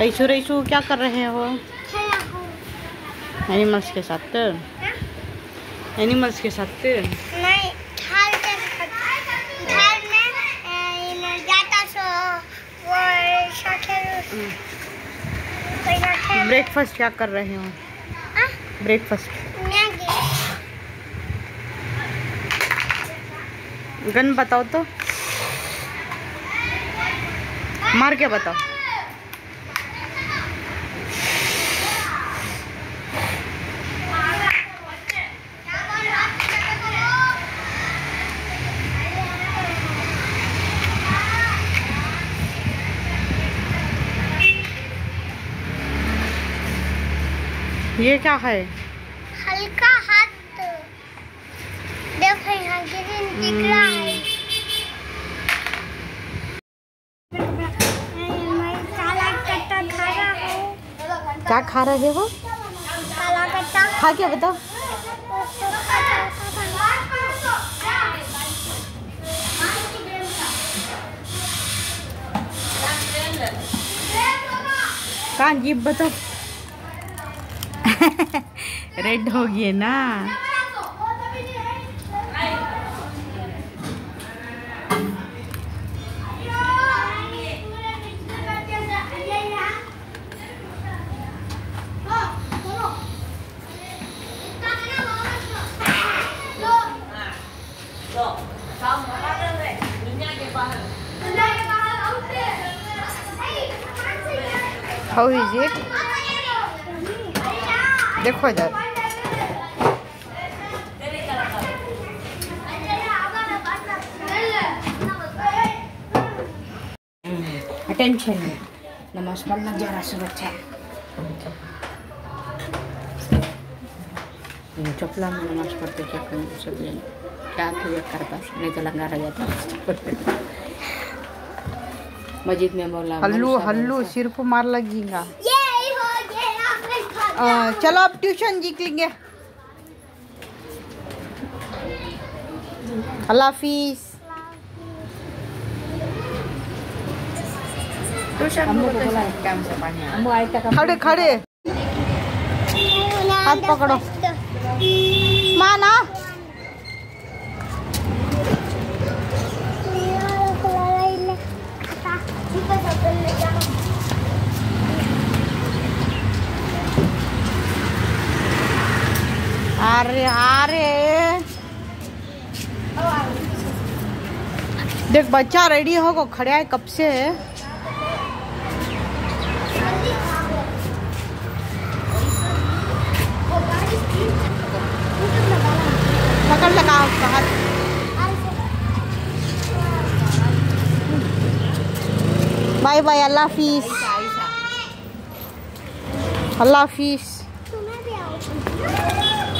रईसू रईसू क्या कर रहे हो? हूँ एनिमल्स के साथ? एनिमल्स के साथ? नहीं वो ब्रेकफास्ट क्या कर रहे हो? ब्रेकफास्ट गन बताओ तो। मार के बताओ। ये क्या है? हल्का हाथ। देखो यहाँ ग्रीन दिख रहा है। मैं काला कट्टा खा रहा हूँ। क्या खा रहे हो? खा के बताओ। कहाँ जीप बताओ। रेड हो गई ना? हाउ इज़ इट देखो इधर। अटेंशन नमाज़ पढ़ना जरा सुरक्षा चपला में नमाज़ पढ़ते क्या करें सब जन क्या क्रिया कर पास नहीं तो लंगा रह जाता मस्जिद में बोला हल्लू हल्लू सिर को मार लगेगा आ, चलो अब ट्यूशन जीत लेंगे। अल्लाह हाफिज। खड़े खड़े। हाथ पकड़ो। माना अरे अरे। देख, बच्चा रेडी होगो, खड़ा है, कब से? पकड़ लगा उसका हाथ बाय बाय अल्लाह हाफिज अल्लाह हाफिज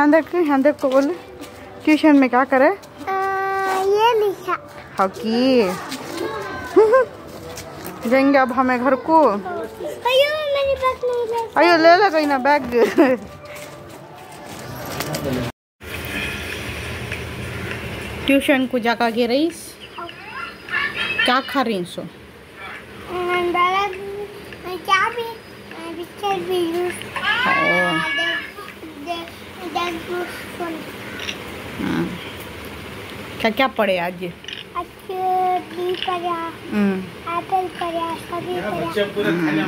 हाँ देख हाँ को बोले। ट्यूशन में क्या करे? ये लिखा। हॉकी। जाएँगे अब हमें घर को। अयो मेरी बात नहीं ले अयो ले ले कहीं ना बैग। ट्यूशन को जाका गे रईस क्या खा रही सो? क्या क्या पढ़े आज? अच्छा बी पढ़ा हम्म। एप्पल पढ़ा सभी पड़ा।